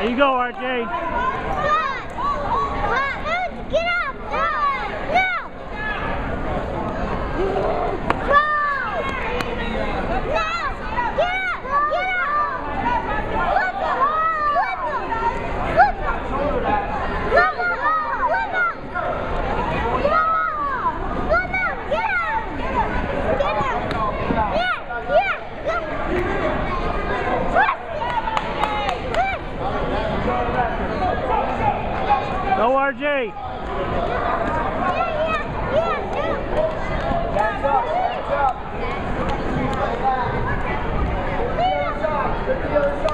There you go, RJ. Go, RJ. Yeah, yeah, yeah, yeah. Look to the other side.